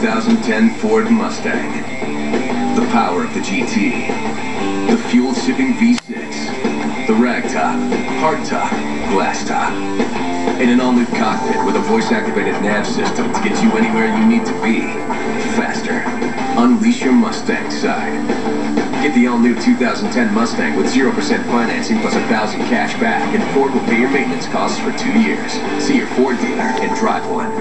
2010 Ford Mustang. The power of the GT. The fuel-sipping V6. The ragtop, hardtop, glass top. In an all-new cockpit with a voice-activated nav system to get you anywhere you need to be. Faster. Unleash your Mustang side. Get the all-new 2010 Mustang with 0% financing plus a thousand cash back, and Ford will pay your maintenance costs for two years. See your Ford dealer and drive one.